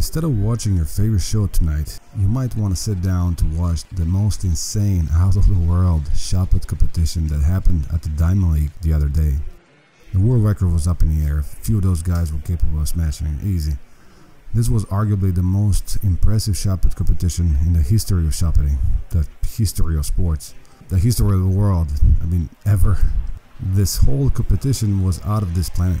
Instead of watching your favorite show tonight, you might want to sit down to watch the most insane, out of the world shot put competition that happened at the Diamond League the other day. The world record was up in the air, a few of those guys were capable of smashing it easy. This was arguably the most impressive shot put competition in the history of shot putting, the history of sports, the history of the world, I mean, ever. This whole competition was out of this planet.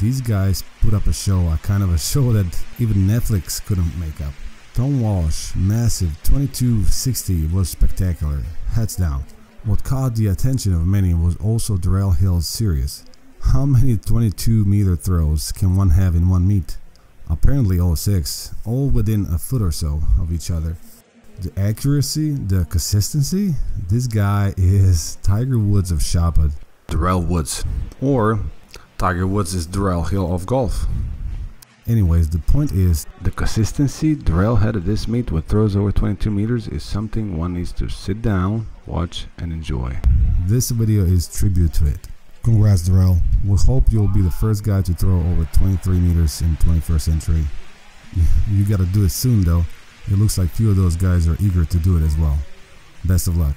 These guys put up a show, a kind of a show that even Netflix couldn't make up. Tom Walsh, massive 2260 was spectacular, heads down. What caught the attention of many was also Darrell Hill's series. How many 22 meter throws can one have in one meet? Apparently all six, all within a foot or so of each other. The accuracy, the consistency, this guy is Tiger Woods of put. Darrell Woods, or Tiger Woods is Darrell Hill of golf. Anyways, the point is the consistency Darrell had at this meet with throws over 22 meters is something one needs to sit down, watch, and enjoy. This video is tribute to it. Congrats, Darrell. We hope you'll be the first guy to throw over 23 meters in 21st century. You gotta do it soon though. It looks like few of those guys are eager to do it as well. Best of luck.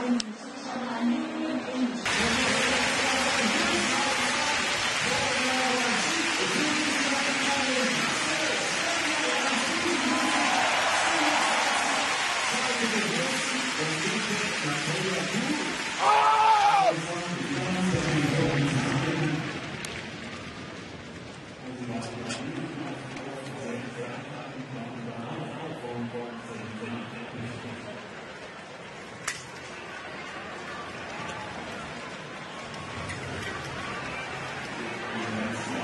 Amen.